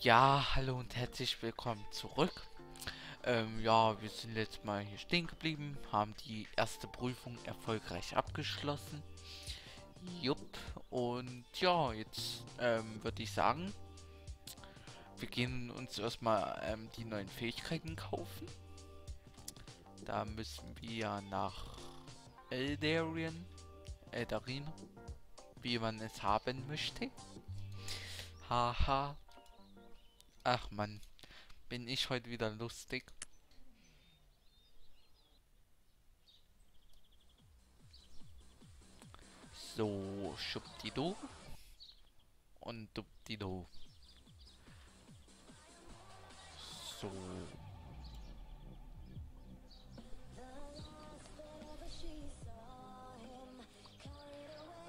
Ja, hallo und herzlich willkommen zurück. Ähm, ja, wir sind jetzt mal hier stehen geblieben, haben die erste Prüfung erfolgreich abgeschlossen. Jupp, und ja, jetzt ähm, würde ich sagen, wir gehen uns erstmal ähm, die neuen Fähigkeiten kaufen. Da müssen wir nach Eldarien, Eldarin, wie man es haben möchte. Haha. Ach man, bin ich heute wieder lustig. So, schubdido. Und dubdido. So.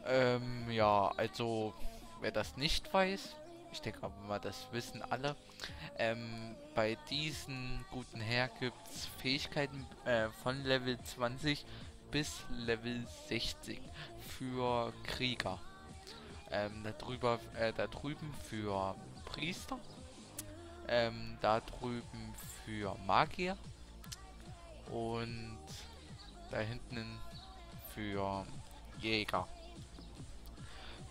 Ähm, ja, also, wer das nicht weiß, ich denke mal, das wissen alle. Ähm, bei diesen guten Herr gibt es Fähigkeiten äh, von Level 20 bis Level 60 für Krieger. Ähm, da, drüber, äh, da drüben für Priester. Ähm, da drüben für Magier. Und da hinten für Jäger.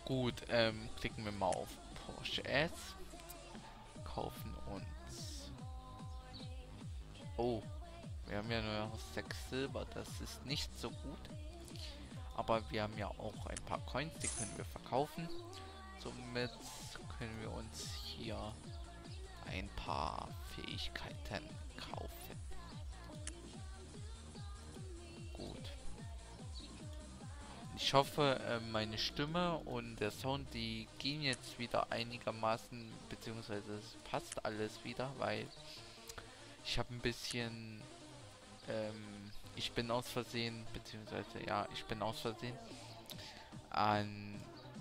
Gut, ähm, klicken wir mal auf Porsche S. Kaufen uns. Oh, wir haben ja nur 6 Silber, das ist nicht so gut. Aber wir haben ja auch ein paar Coins, die können wir verkaufen. Somit können wir uns hier ein paar Fähigkeiten kaufen. Ich hoffe, äh, meine Stimme und der Sound, die gehen jetzt wieder einigermaßen, beziehungsweise es passt alles wieder, weil ich habe ein bisschen, ähm, ich bin aus Versehen, beziehungsweise ja, ich bin aus Versehen an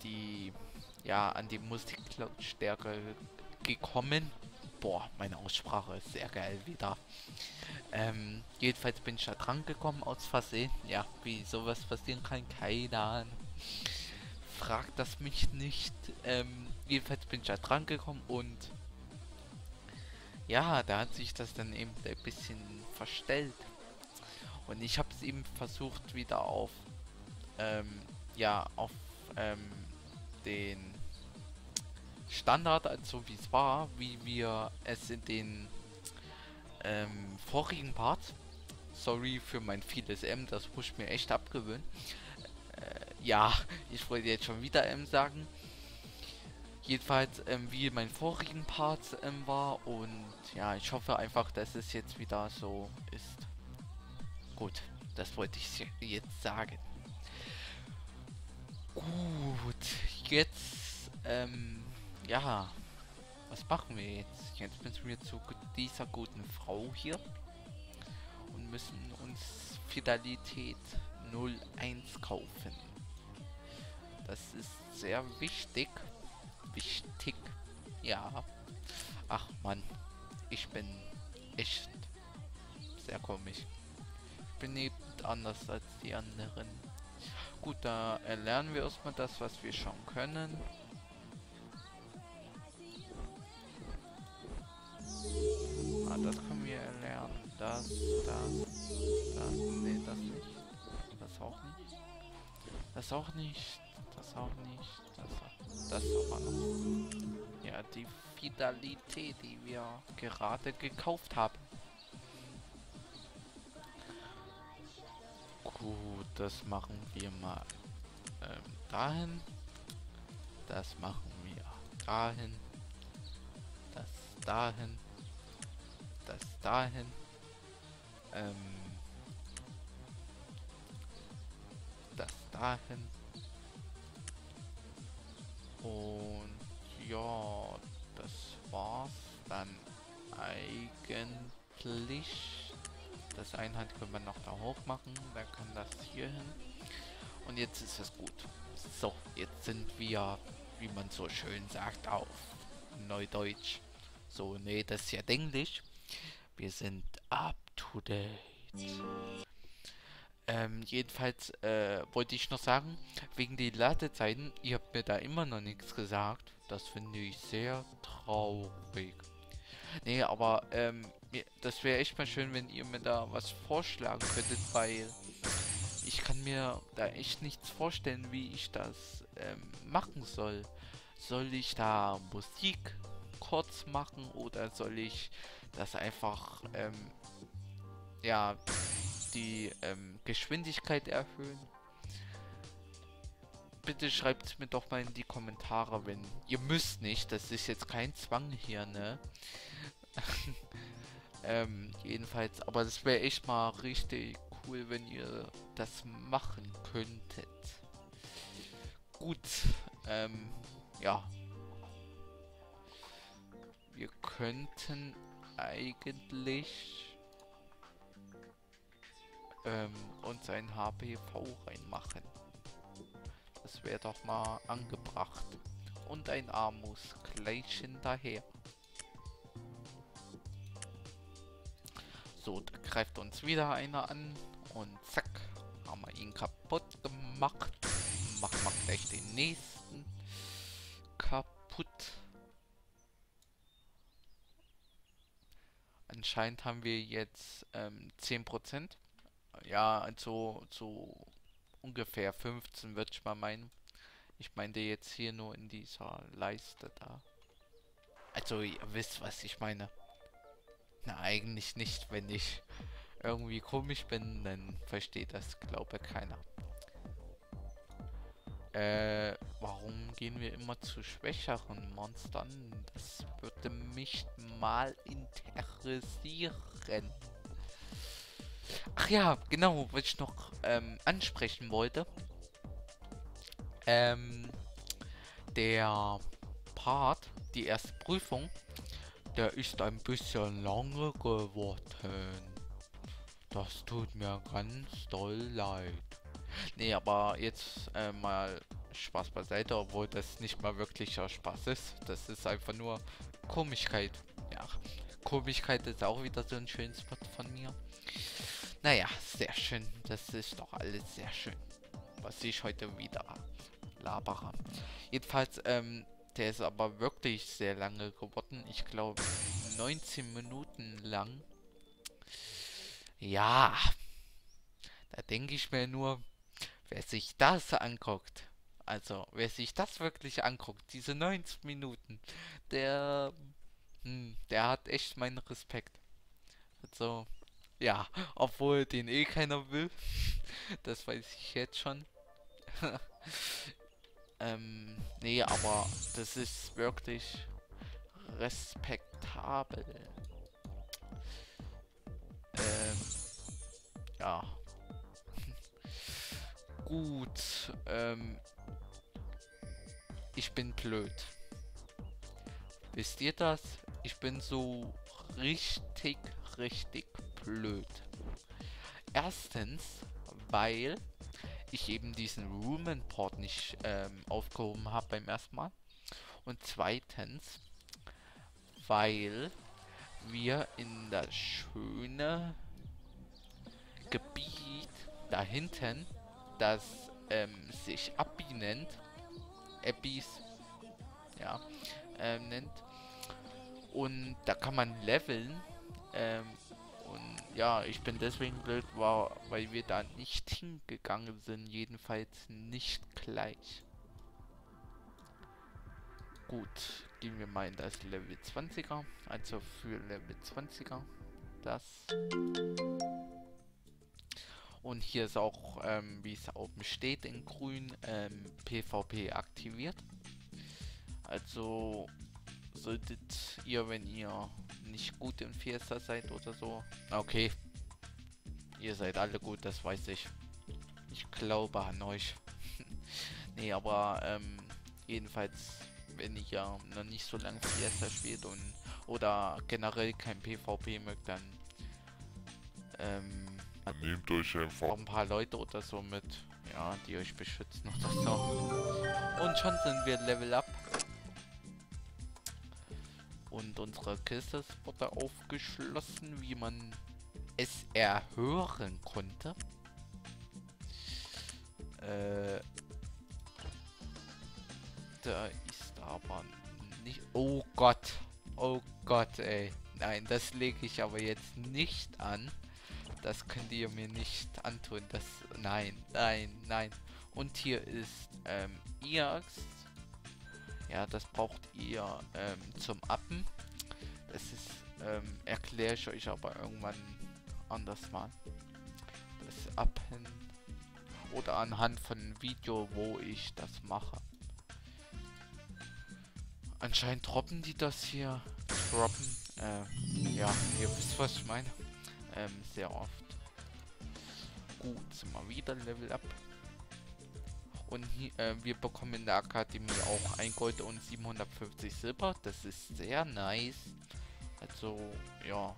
die, ja, an die Musiklautstärke gekommen. Boah, meine Aussprache ist sehr geil wieder. Ähm, jedenfalls bin ich da dran gekommen aus Versehen. Ja, wie sowas passieren kann, keine Ahnung. Fragt das mich nicht. Ähm, jedenfalls bin ich da dran gekommen und ja, da hat sich das dann eben ein bisschen verstellt. Und ich habe es eben versucht wieder auf, ähm, ja, auf ähm, den Standard, also wie es war, wie wir es in den ähm, vorigen Part. Sorry für mein vieles M, das muss ich mir echt abgewöhnen. Äh, ja, ich wollte jetzt schon wieder M sagen. Jedenfalls, ähm, wie mein vorigen Part ähm, war. Und ja, ich hoffe einfach, dass es jetzt wieder so ist. Gut, das wollte ich jetzt sagen. Gut, jetzt, ähm, ja, was machen wir jetzt? Jetzt müssen wir zu dieser guten Frau hier und müssen uns Fidelität 01 kaufen. Das ist sehr wichtig. Wichtig. Ja. Ach man, ich bin echt sehr komisch. Ich bin eben anders als die anderen. Gut, da erlernen wir erstmal das, was wir schon können. Das, das, das, nee, das nicht. Das auch nicht. Das auch nicht. Das auch nicht. Das, das aber noch. Ja, die Fidelität, die wir gerade gekauft haben. Gut, das machen wir mal ähm, dahin. Das machen wir dahin. Das dahin das dahin. Ähm, das dahin. Und ja, das war's dann eigentlich. Das Einheit können wir noch da hoch machen. Dann kann das hier hin. Und jetzt ist es gut. So, jetzt sind wir, wie man so schön sagt, auf Neudeutsch. So, nee, das ist ja Englisch. Wir sind up to date. Ähm, jedenfalls äh, wollte ich noch sagen, wegen den Ladezeiten, ihr habt mir da immer noch nichts gesagt. Das finde ich sehr traurig. Nee, aber ähm, das wäre echt mal schön, wenn ihr mir da was vorschlagen könntet, weil ich kann mir da echt nichts vorstellen, wie ich das ähm, machen soll. Soll ich da Musik kurz machen oder soll ich das einfach, ähm, ja, die ähm, Geschwindigkeit erhöhen? Bitte schreibt mir doch mal in die Kommentare, wenn... Ihr müsst nicht, das ist jetzt kein Zwang hier, ne? ähm, jedenfalls, aber das wäre echt mal richtig cool, wenn ihr das machen könntet. Gut, ähm, ja. Wir könnten eigentlich ähm, uns ein HPV reinmachen. Das wäre doch mal angebracht. Und ein Armus gleich hinterher. So, da greift uns wieder einer an. Und zack, haben wir ihn kaputt gemacht. Machen wir gleich den nächsten kaputt. Anscheinend haben wir jetzt ähm, 10%. Ja, also so ungefähr 15 würde ich mal meinen. Ich meinte jetzt hier nur in dieser Leiste da. Also ihr wisst, was ich meine. Na, eigentlich nicht. Wenn ich irgendwie komisch bin, dann versteht das, glaube keiner. Äh, warum gehen wir immer zu schwächeren Monstern? Das würde mich mal interessieren. Ach ja, genau, was ich noch ähm, ansprechen wollte. Ähm, der Part, die erste Prüfung, der ist ein bisschen lange geworden. Das tut mir ganz doll leid. Nee, aber jetzt äh, mal Spaß beiseite, obwohl das nicht mal wirklicher Spaß ist. Das ist einfach nur Komischkeit. Ja, Komischkeit ist auch wieder so ein schönes Wort von mir. Naja, sehr schön. Das ist doch alles sehr schön. Was ich heute wieder labere. Jedenfalls, ähm, der ist aber wirklich sehr lange geworden. Ich glaube 19 Minuten lang. Ja. Da denke ich mir nur, wer sich das anguckt. Also, wer sich das wirklich anguckt, diese 90 Minuten, der, hm, der hat echt meinen Respekt. Also, ja, obwohl den eh keiner will. Das weiß ich jetzt schon. ähm, nee, aber das ist wirklich respektabel. Ähm, ja. Gut, ähm, ich bin blöd. Wisst ihr das? Ich bin so richtig, richtig blöd. Erstens, weil ich eben diesen Room Port nicht ähm, aufgehoben habe beim ersten Mal. Und zweitens, weil wir in das schöne Gebiet da hinten, das ähm, sich Abbi nennt, Abbys, ja, ähm, nennt. Und da kann man leveln. Ähm, und ja, ich bin deswegen blöd, weil wir da nicht hingegangen sind. Jedenfalls nicht gleich. Gut, gehen wir mal in das Level 20er. Also für Level 20er. Das. Und hier ist auch, ähm, wie es oben steht in grün, ähm, PvP aktiviert. Also solltet ihr, wenn ihr nicht gut im Fiesta seid oder so. Okay. Ihr seid alle gut, das weiß ich. Ich glaube an euch. nee, aber ähm, jedenfalls, wenn ihr noch nicht so lange Fiesta spielt und oder generell kein PvP mögt, dann ähm, nehmt euch einfach ein paar Leute oder so mit, ja, die euch beschützen oder so. Und schon sind wir Level Up. Unsere Kiste wurde aufgeschlossen, wie man es erhören konnte. Äh, da ist aber nicht... Oh Gott. Oh Gott, ey. Nein, das lege ich aber jetzt nicht an. Das könnt ihr mir nicht antun. Das... Nein, nein, nein. Und hier ist ähm, Iax. Ja, das braucht ihr ähm, zum Appen. Das ist, ähm, erkläre ich euch aber irgendwann anders mal. Das Appen. Oder anhand von einem Video, wo ich das mache. Anscheinend droppen die das hier. Droppen. Äh, ja, ihr wisst, was ich meine. Ähm, sehr oft. Gut, sind wir wieder Level Up. Und hier, äh, wir bekommen in der Akademie auch ein Gold und 750 Silber. Das ist sehr nice. Also, ja.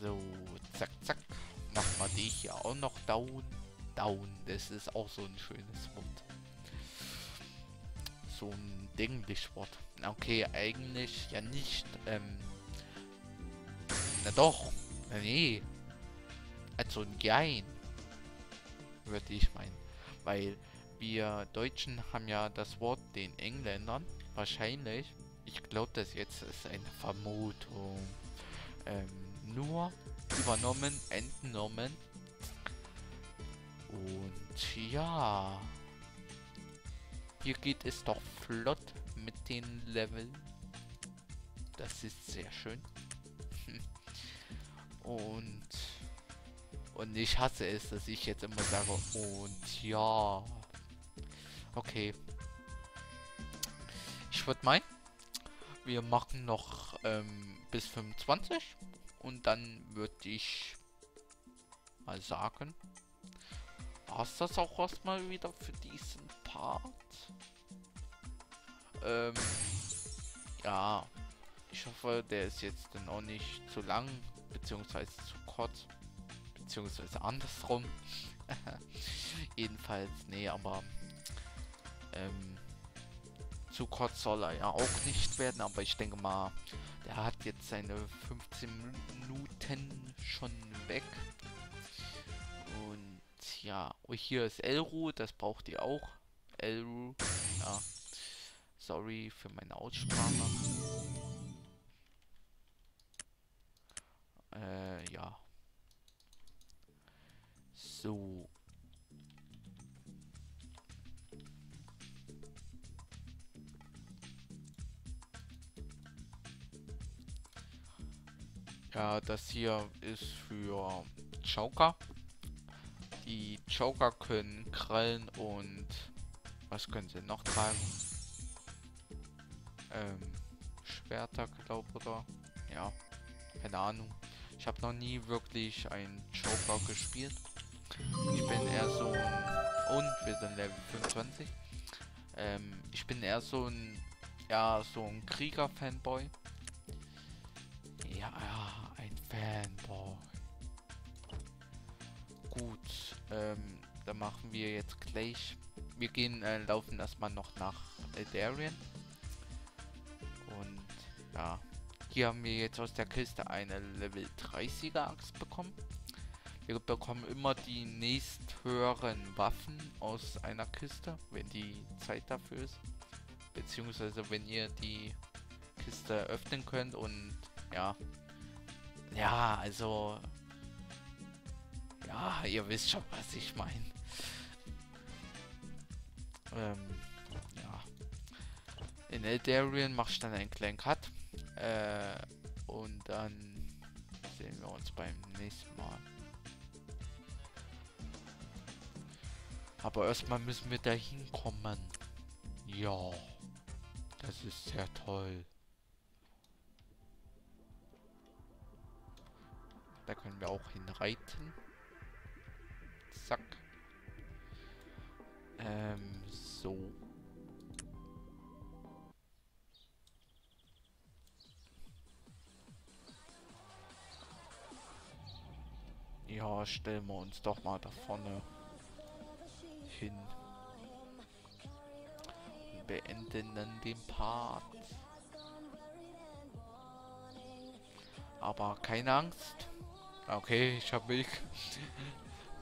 So, zack, zack. Machen wir die hier auch noch down. Down, das ist auch so ein schönes Wort. So ein Englischwort. Okay, eigentlich ja nicht. Ähm, na doch. Nee. Also ein Jein. Würde ich meinen. Weil wir Deutschen haben ja das Wort den Engländern. Wahrscheinlich. Ich glaube, das jetzt ist eine Vermutung. Ähm, nur übernommen, entnommen. Und ja. Hier geht es doch flott mit den Leveln. Das ist sehr schön. Und und ich hasse es, dass ich jetzt immer sage, und ja. Okay. Ich würde meinen, wir machen noch ähm, bis 25. Und dann würde ich mal sagen, war es das auch erstmal wieder für diesen Part. Ähm, ja, ich hoffe, der ist jetzt dann auch nicht zu lang, beziehungsweise zu kurz beziehungsweise andersrum. Jedenfalls, nee, aber ähm, zu kurz soll er ja auch nicht werden, aber ich denke mal, der hat jetzt seine 15 Minuten schon weg. Und ja, und hier ist Elru, das braucht ihr auch. Elru, ja. Sorry für meine Aussprache. Ja, das hier ist für Joker. Die Joker können Krallen und was können sie noch tragen? Ähm, Schwerter, glaube oder? Ja, keine Ahnung. Ich habe noch nie wirklich einen Joker gespielt. Ich bin eher so ein... Und wir sind Level 25. Ähm, ich bin eher so ein... Ja, so ein Krieger-Fanboy. Fanboy. Gut, ähm, dann machen wir jetzt gleich... Wir gehen, äh, laufen erstmal noch nach Eldarien. Und, ja. Hier haben wir jetzt aus der Kiste eine Level 30er Axt bekommen. Wir bekommen immer die nächsthöheren Waffen aus einer Kiste, wenn die Zeit dafür ist. Beziehungsweise wenn ihr die Kiste öffnen könnt und ja. Ja, also. Ja, ihr wisst schon, was ich meine. Ähm, ja. In Eldarian mache ich dann einen kleinen Cut. Äh, und dann sehen wir uns beim nächsten Mal. Aber erstmal müssen wir da hinkommen. Ja. Das ist sehr toll. Da können wir auch hinreiten. Zack. Ähm, so. Ja, stellen wir uns doch mal da vorne hin. Beenden dann den Part. Aber keine Angst. Okay, ich habe Weg.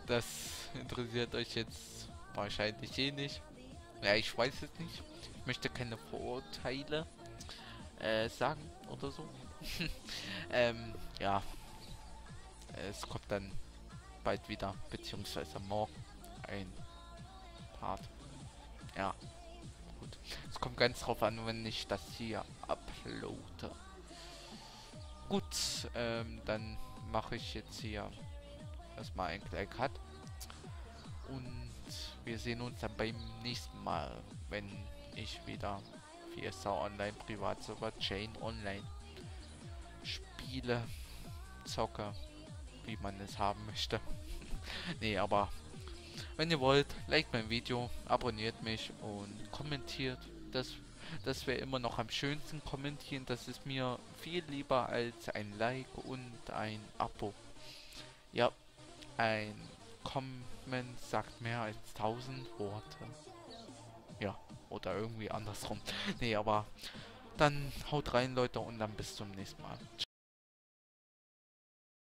Das interessiert euch jetzt wahrscheinlich eh nicht. Ja, ich weiß es nicht. Ich möchte keine Vorurteile äh, sagen oder so. ähm, ja. Es kommt dann bald wieder, beziehungsweise morgen ein Part. Ja. Gut. Es kommt ganz drauf an, wenn ich das hier uploade. Gut, ähm, dann mache ich jetzt hier erstmal ein kleinen Cut. Und wir sehen uns dann beim nächsten Mal, wenn ich wieder Fiesta Online Privatserver Chain Online spiele, zocke, wie man es haben möchte. nee, aber wenn ihr wollt, liked mein Video, abonniert mich und kommentiert. Das, das wäre immer noch am schönsten kommentieren. Das ist mir viel lieber als ein Like und ein Abo. Ja, ein Comment sagt mehr als 1000 Worte. Ja, oder irgendwie andersrum. nee, aber dann haut rein, Leute, und dann bis zum nächsten Mal.